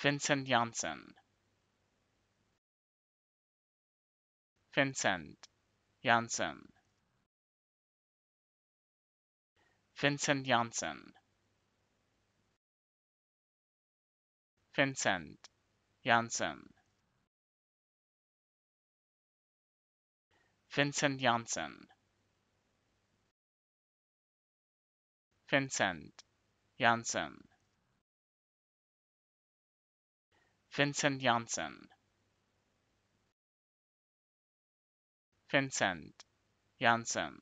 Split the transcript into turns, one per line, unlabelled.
Vincent Janssen. Vincent Janssen. Vincent Janssen. Vincent Janssen. Vincent Janssen. Vincent Janssen Vincent Janssen. Vincent Janssen